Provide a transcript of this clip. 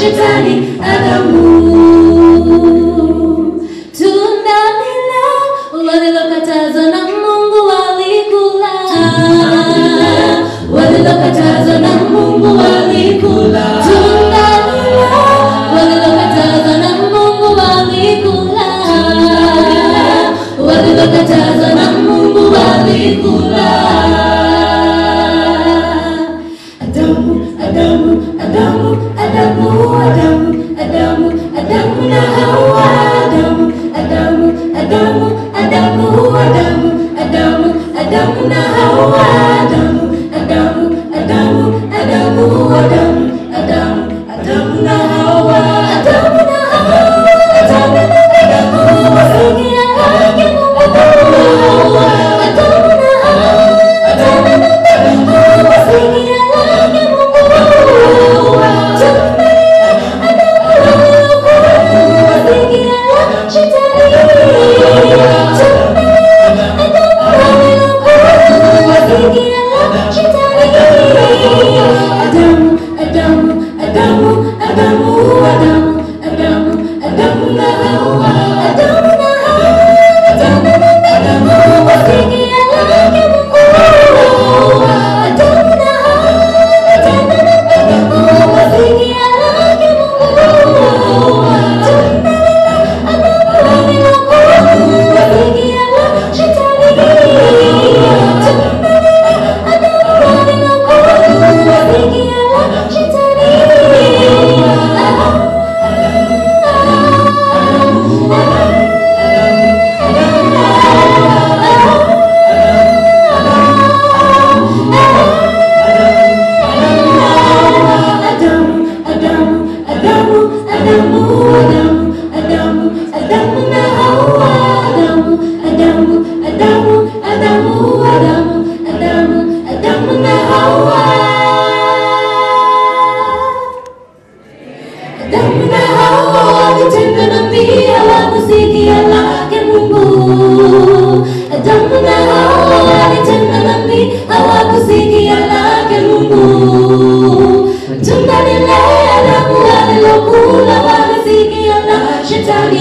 是这里。hello, Adam.